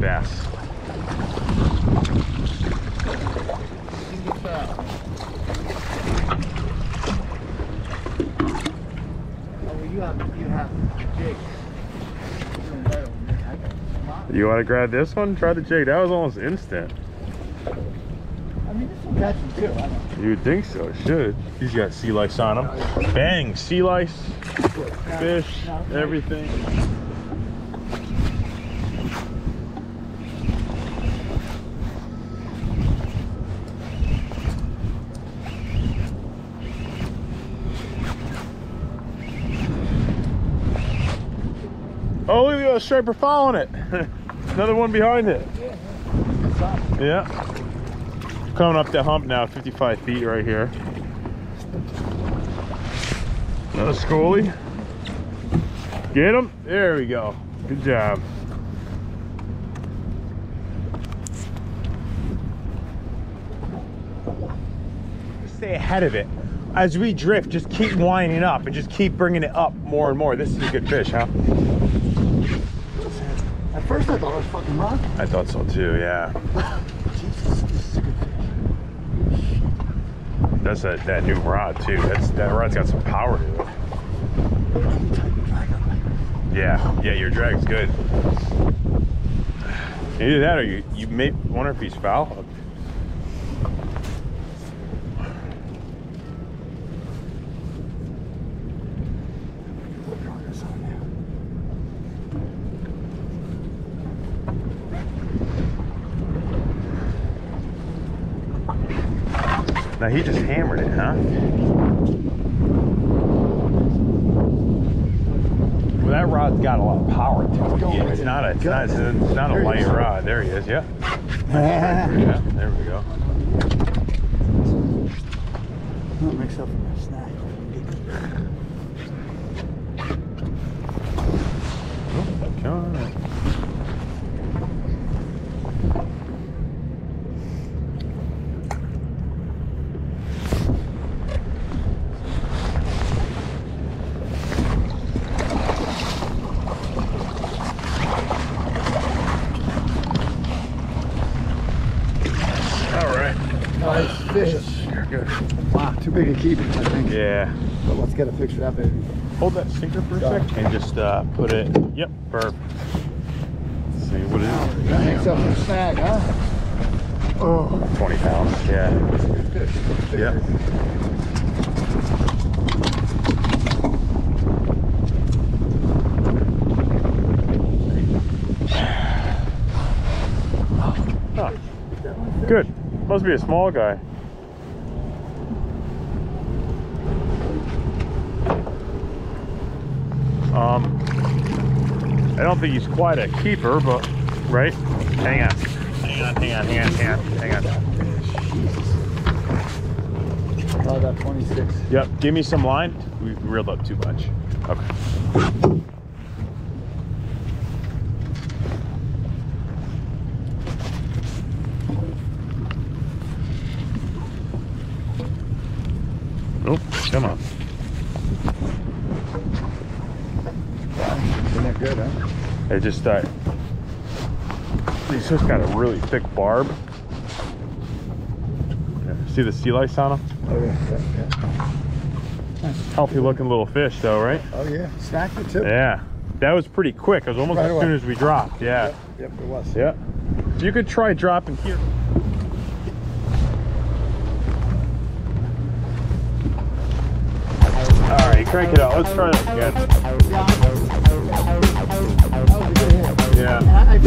Bass. you want to grab this one? Try the jig. That was almost instant. I mean, this will catch them too. I know. You would think so. It should. He's got sea lice on him. Bang! Sea lice, fish, everything. Oh, look at that striper following it. Another one behind it. Yeah. Coming up the hump now, 55 feet right here. Another schoolie. Get him. There we go. Good job. stay ahead of it. As we drift, just keep winding up and just keep bringing it up more and more. This is a good fish, huh? At first I thought it was fucking rock. I thought so too, yeah. Jesus, this is a good fish. That's that, that new rod too. That's that rod's got some power to it. Yeah, yeah, your drag's good. Either that or you, you may wonder if he's foul hooked. Now he just hammered it, huh? Well, that rod's got a lot of power to it. Yeah, it's not a, it's not, it's not a light rod. There he is. Yeah. Yeah. There we go. I'll mix up a snack. Oh, come on. All right. Nice fish. Good. Wow, too big to keep, I think. Yeah. But let's get a fix for that baby. Hold that sinker for a sec and just uh, put it. Yep. Perfect. Let's see what it That makes up a snag, huh? Oh, is. 20 pounds. Yeah. Yep. Good. Must be a small guy. Um, I don't think he's quite a keeper, but right? Hang on. Hang on, hang on, hang on, hang on, hang on. Oh, that 26. Yep, give me some line. We reeled up too much. Okay. Nope, come on. That good, huh? It just, uh, he's just got a really thick barb. See the sea lice on him? Oh, yeah. yeah, yeah. Healthy looking little fish though, right? Oh, yeah. Snacked it too. Yeah. That was pretty quick. It was almost Right as away. soon as we dropped. Yeah. Yep, yep, it was. Yeah. You could try dropping here. All right, crank it out. Let's try that again. Yeah.